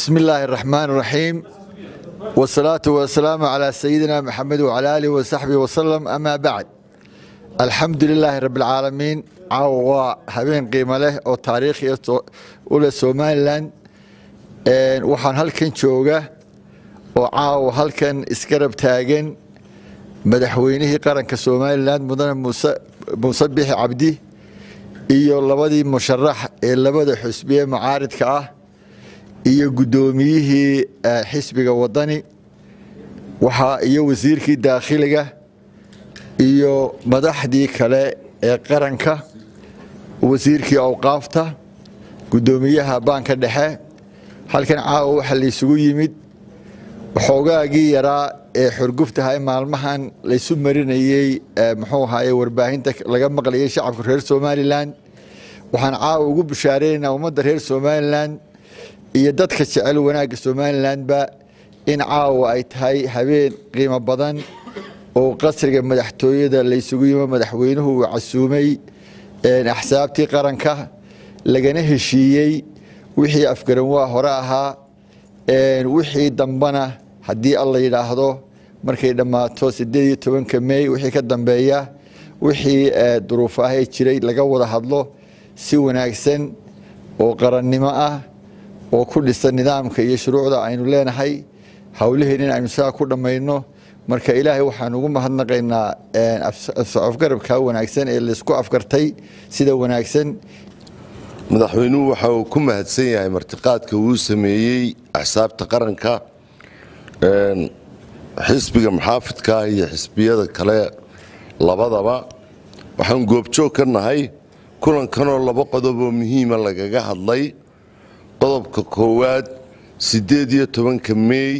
بسم الله الرحمن الرحيم والصلاة والسلام على سيدنا محمد وعلى آله وصحبه وسلم أما بعد الحمد لله رب العالمين عاوة هبين قيمة له أو تاريخي أولى سوماليلاند waxaan halkan jooga oo caawa halkan isgarab taagan madaxweynihii qaranka somalilan mudane muuse bixi cabdi iyo labadii musharax ee labada xusbiye mucaaridka ah iyo guddoomiyihii xisbiga wadani waxaa iyo wasiirkii daakhiliga iyo madaxdii kale ee qaranka wasiirkii awqaafta guddoomiyaha baanka dhexe halkan caawa waxaa laysugu yimid waxoogaagii yaraa ee xurguftaha maalmahan laysu marinayey muxuu ahaye warbaahinta laga maqlayay shacabka reer somalilan. Waxaan caawa ugu bushaareynaa ummadda reer somalilan iyo dadka jecel wanaagga somalilanba in caawa ay tahay habeen qiimo badan oo qasriga madaxtooyada laysugu yimo madaxweynuhu uu casuumay axsaabtii qaranka lagana heshiiyey wixii afgaran waa hore ahaa. Wixii dambana haddii alla yidhaahdo markay dhammaato sideed iyo tobanka mey wixii ka dambeeya wixii duruufaahee jiray laga wada hadlo si wanaagsan oo qarannimo ah oo ku dhisan nidaamka iyo shuruucda aynu leenahay howlaheen in aynu saa ku dhammayno. Marka ilaahay waxaan ugu mahadnaqaynaa afgarabka wanaagsan ee laysku afgartay sida wanaagsan. Madaxweynuhu waxa uu ku mahadsan yahay martiqaadka uu sameeyey axsaabta qaranka xisbiga muxaafidka ah iyo xisbiyada kale labadaba. Waxaan goobjoog ka nahay kulankanoo laba qodoboo muhiima lagaga hadlay qodobka koowaad siddeed iyo tobanka meey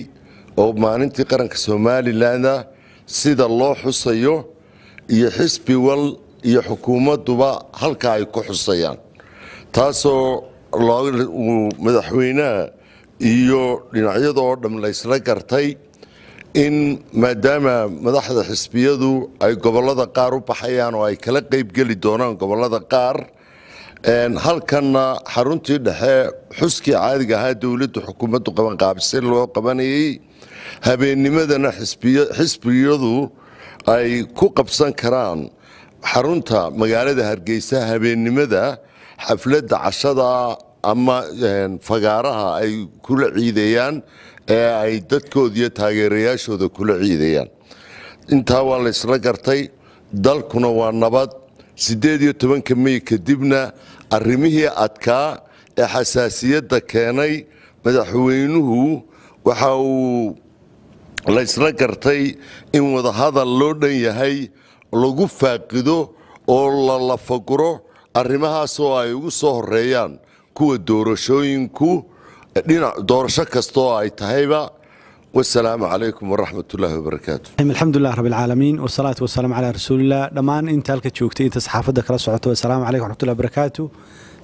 oo maalintii qaranka somalilanah sida loo xusayo iyo xisbi wal iyo xukuumadduba halka ay ku xusayaan. Taasoo madaxweynaha iyo dhinacyada oo dham laysla gartay in maadaama madaxda xisbiyadu ay gobollada qaar u baxayaan oo ay kala qaybgeli doonaan gobollada qaar halkanna xaruntii dhexe xuskii caadiga ahaa dowladdu xukuumaddu qabanqaabisay loo qabanayay. Habeennimadana xisbiyadu ay ku qabsan karaan xarunta magaalada hargeysa habeennimada xafladda cashada ama fagaaraha ay kula ciidayaan ee ay dadkooda iyo taageerayaashooda kula ciidayaan. Intaa waa laysla gartay dalkuna waa nabad siddeed iyo tobanka mey kadibna arrimihii adkaa ee xasaasiyadda keenay madaxweynuhu waxa uu laysla gartay in wadahadal loo dhan yahay lagu faaqido oo la lafaguro arrimahaasoo ay ugu soo horeeyaan kuwa doorashooyinku dhinac doorasho kastaoo ay tahayba wasalaamu calaykum waraxmat ullaahi wabarakaatu alxamdulilah rab alcaalamiin wasalaatu wasalaamu calaa rasuulilah dhammaan inta halka joogtay inta saxaafadda kala socoto wasalaamu calaykum waraxmatullahi wabarakaatu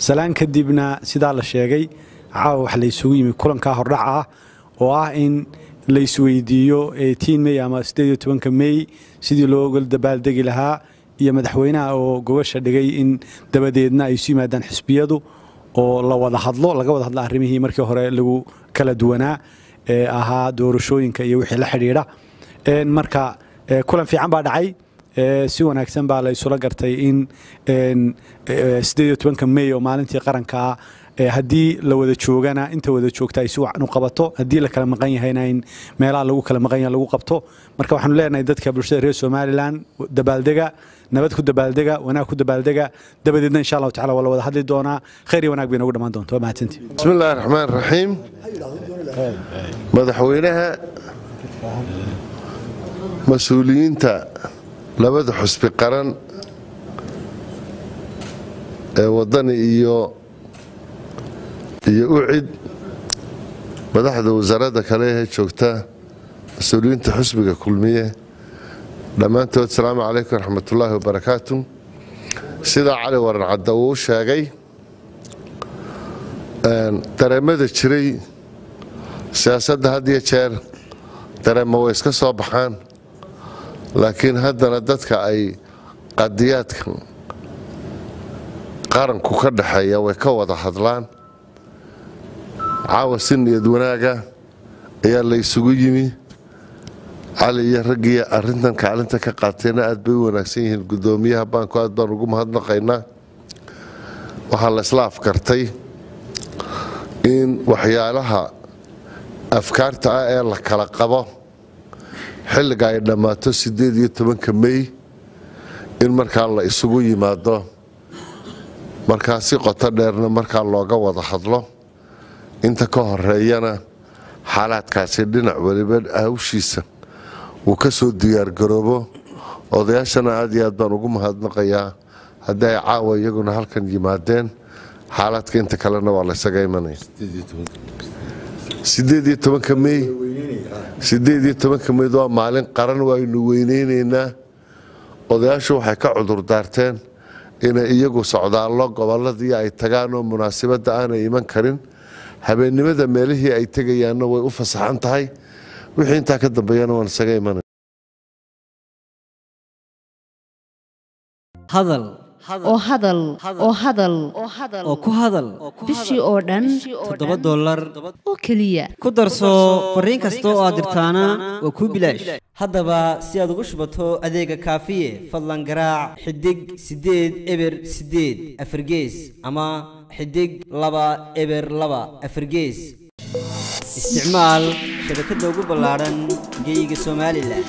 salaan kadibna sidaa la sheegay caawa waxa laysugu yimi kulankaa hordhac ah oo ah in laysweydiiyo mey ama mey sidii looga dabaaldegi lahaa iyo madaxweynaha oo gogasha dhigay in dabadeedna ay isu yimaadaan xisbiyadu oo laga wada hadlo arrimihii markii hore lagu kala duwanaa ahaa doorashooyinka iyo wixii la xidhiidha. Marka kulan fiican baa dhacay. Si wanaagsan baa la isula gartay in tobanka mey oo maalintii qarankaa haddii la wada joogana inta wada joogta ay si wacan u qabato haddii la kala maqan yahayna in meelaha lagu kala maqan yahay lagu qabto. Marka waxaanu leenahay dadka bulshada reer somalilan dabaaldega nabad ku dabaaldega wanaag ku dabaaldega. Dabadeedna insha allahu tacala waa la wada hadli doonaa. Khayr iyo bay noogu dhammaan doonta waa mahadsantii bismi raxmaan raxiim madaxweynaha mas'uuliyiinta labada xusbi qaran ee wadani iyo iyo ucid madaxda wasaaradda kale ee joogta mas'uuliyiinta xusbiga kulmiye dhammaantood asalaamu calaykum waraxmatullaahi wabarakaatu sidaa cali waran cadda uu u sheegay dareemada jiray siyaasadda had iyo jeer dareema way iska soo baxaan laakiin haddana dadka ay qadiyaadka qaranku ka dhaxeeya way ka wada hadlaan. Caawa si niyad wanaaga ayaa la isugu yimi cali iyo raggii arrintan kaalinta ka qaateenna aad bay u wanaagsan yihiin. Guddoomiyaha baanku aad baan ugu mahadnaqaynaa. Waxaa la isla afkartay in waxyaalaha afkaarta ah ee la kala qabo xilliga ay dhammaato siddeed iyo tobanka mey in markaa la isugu yimaado. Markaa si qoto dheerna markaa looga wada hadlo inta ka horeeyana xaalaadkaasi dhinac weliba hawshiisa uu ka soo diyaargaroobo odayaashana aad iyo aad baan ugu mahadnaqayaa. Haddii caawa iyaguna halkan yimaadeen xaalaadka inta kalena waa laysaga imanaya. Mey waa maalin qaran waaynu weyneyneynaa. Odayaashu waxay ka cudur daarteen inay iyagu socdaallo gobolladii ay tagaan oo munaasabadda aanay iman karin. Habeennimada meelihii ay tegayaanna way u fasaxan tahay wixii intaa ka dambeeyana waan isaga imanay. Hadal. Oo hadal. Oo hadal. Oo ku hadal. Bishii oo dhan. Toddoba dollar. Oo keliya. Ku darso fariin kasta oo aad dirtaana waa kuu bilaash. Haddaba si aad ugu shubato adeega kaafiye fadlan garaac xidig siddeed eber siddeed afargees ama xidig laba eber laba afargees isticmaal shabakadda ugu ballaadhan geyga somalilan